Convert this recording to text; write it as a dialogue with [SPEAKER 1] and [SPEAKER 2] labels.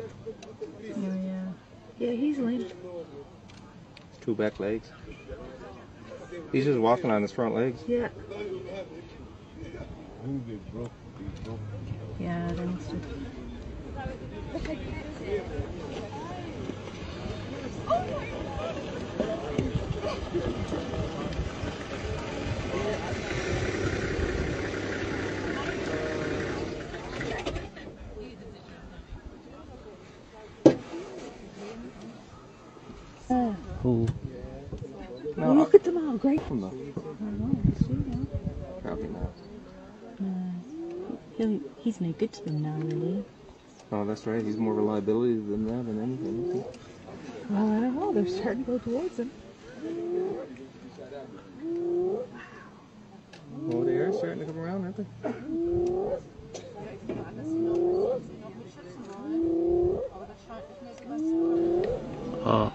[SPEAKER 1] Oh, yeah. Yeah, he's lame.
[SPEAKER 2] Two back legs. He's just walking on his front legs.
[SPEAKER 1] Yeah. Yeah. Oh.
[SPEAKER 2] Who?
[SPEAKER 1] No, oh, look at them all. Great. From the...
[SPEAKER 2] Probably not.
[SPEAKER 1] Uh, he's no good to them now, really.
[SPEAKER 2] Oh, that's right. He's more reliability than that than anything.
[SPEAKER 1] Well, I don't know. They're starting to go towards him.
[SPEAKER 2] Oh, they are starting to come around, aren't they? Oh.